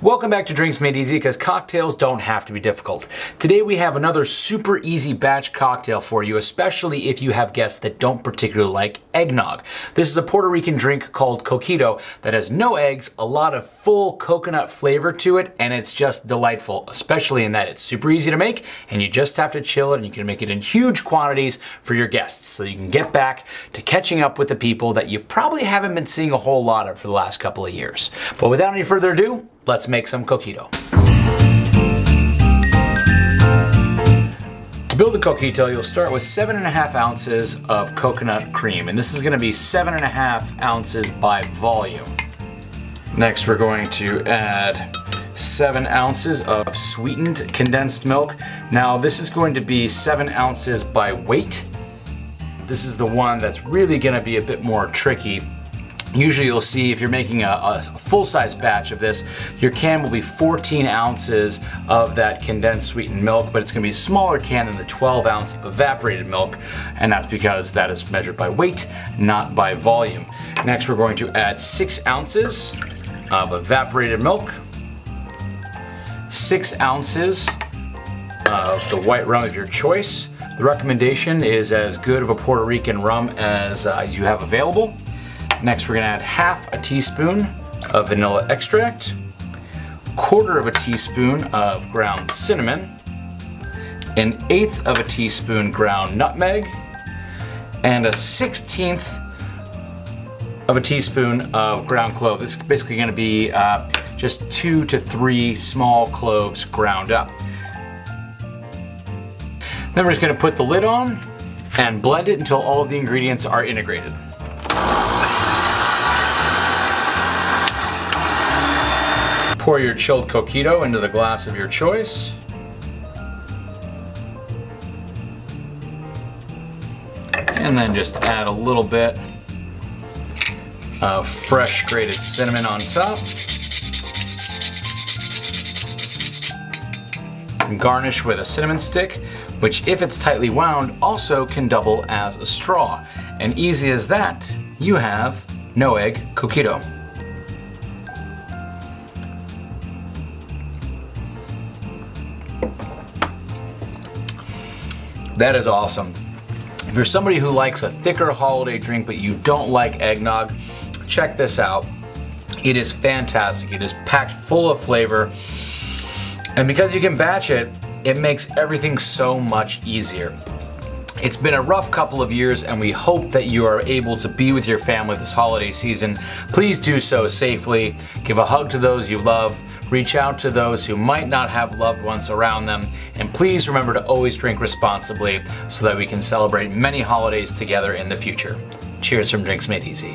Welcome back to Drinks Made Easy because cocktails don't have to be difficult. Today we have another super easy batch cocktail for you, especially if you have guests that don't particularly like eggnog. This is a Puerto Rican drink called coquito that has no eggs, a lot of full coconut flavor to it, and it's just delightful, especially in that it's super easy to make and you just have to chill it and you can make it in huge quantities for your guests so you can get back to catching up with the people that you probably haven't been seeing a whole lot of for the last couple of years. But without any further ado, Let's make some coquito. To build the coquito, you'll start with seven and a half ounces of coconut cream, and this is gonna be seven and a half ounces by volume. Next, we're going to add seven ounces of sweetened condensed milk. Now, this is going to be seven ounces by weight. This is the one that's really gonna be a bit more tricky Usually you'll see if you're making a, a full-size batch of this, your can will be 14 ounces of that condensed sweetened milk, but it's gonna be a smaller can than the 12 ounce evaporated milk, and that's because that is measured by weight, not by volume. Next we're going to add six ounces of evaporated milk, six ounces of the white rum of your choice. The recommendation is as good of a Puerto Rican rum as, uh, as you have available. Next we're gonna add half a teaspoon of vanilla extract, quarter of a teaspoon of ground cinnamon, an eighth of a teaspoon ground nutmeg, and a sixteenth of a teaspoon of ground clove. This is basically gonna be uh, just two to three small cloves ground up. Then we're just gonna put the lid on and blend it until all of the ingredients are integrated. Pour your chilled coquito into the glass of your choice. And then just add a little bit of fresh grated cinnamon on top. Garnish with a cinnamon stick, which if it's tightly wound, also can double as a straw. And easy as that, you have no egg coquito. That is awesome. If you're somebody who likes a thicker holiday drink but you don't like eggnog, check this out. It is fantastic. It is packed full of flavor. And because you can batch it, it makes everything so much easier. It's been a rough couple of years and we hope that you are able to be with your family this holiday season. Please do so safely. Give a hug to those you love reach out to those who might not have loved ones around them, and please remember to always drink responsibly so that we can celebrate many holidays together in the future. Cheers from Drinks Made Easy.